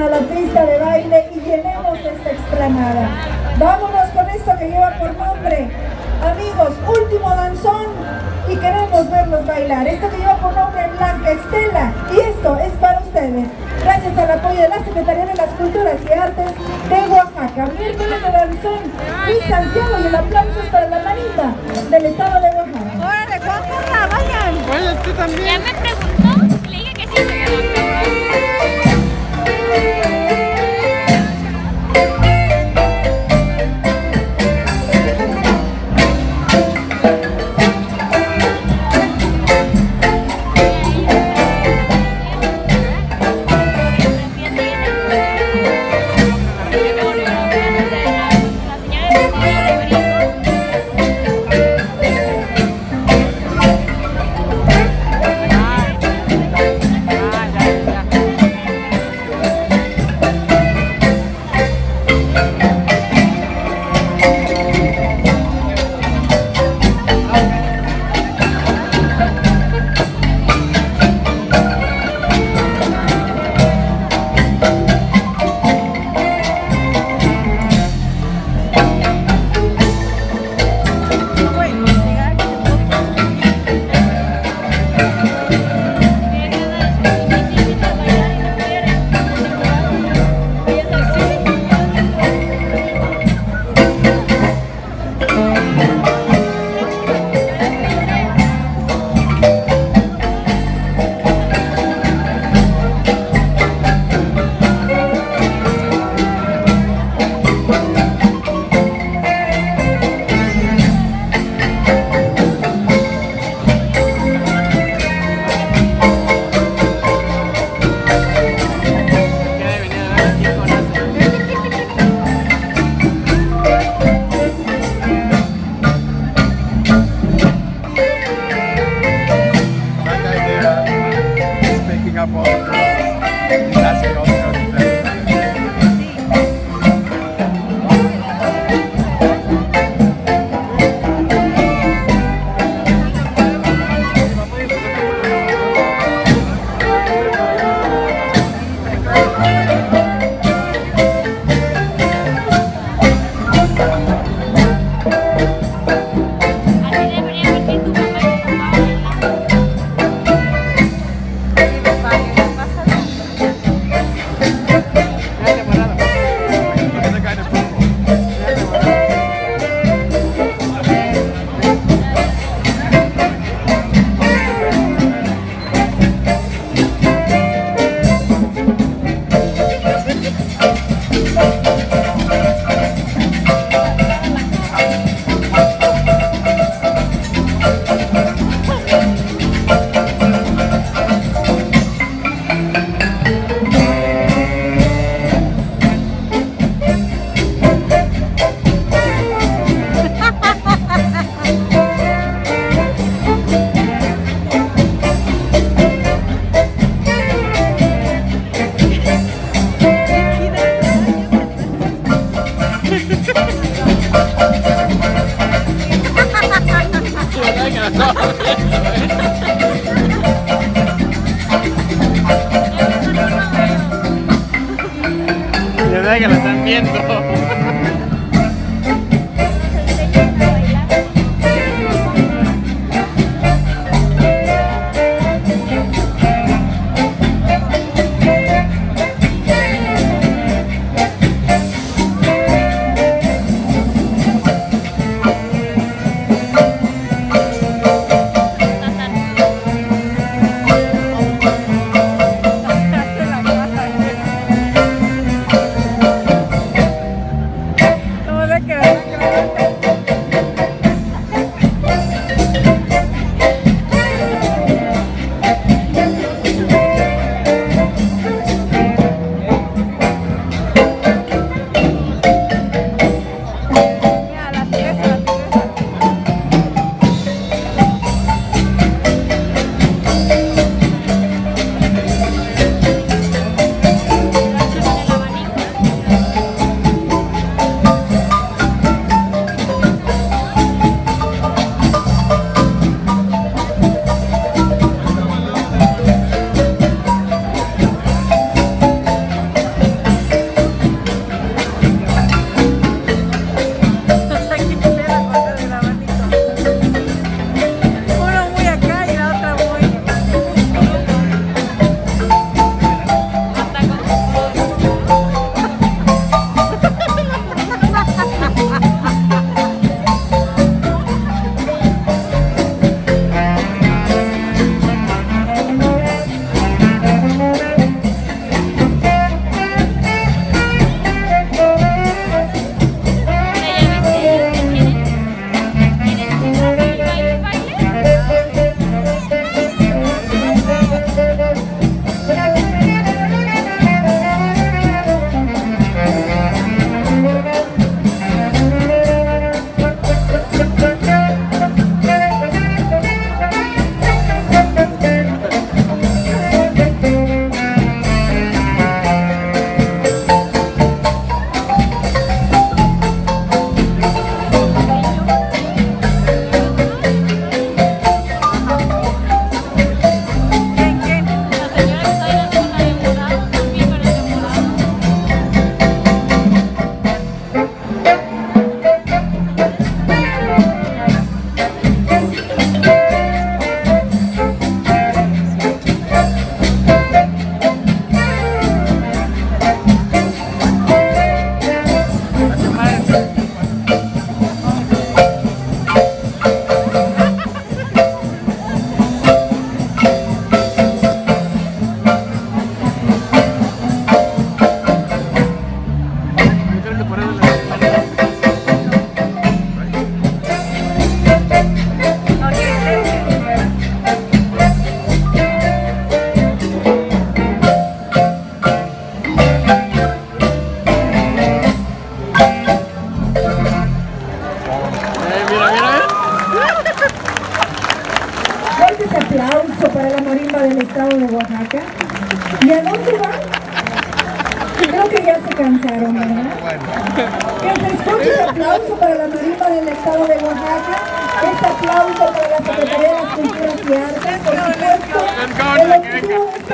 a la pista de baile y llenemos esta explanada. Vámonos con esto que lleva por nombre, amigos, último danzón y queremos verlos bailar. Esto que lleva por nombre Blanca Estela y esto es para ustedes. Gracias al apoyo de la Secretaría de las Culturas y Artes de Oaxaca. Miércoles de danzón y Santiago y el aplauso es para la manita del estado de Oaxaca. ¡Órale, Juan vayan! Bueno, tú también. De verdad que lo están viendo. Cansaron, ¿verdad? Que se escuche ese aplauso para la marimba del estado de Oaxaca, ese aplauso para la Secretaría de las Culturas y Artes, por supuesto, el objetivo de esta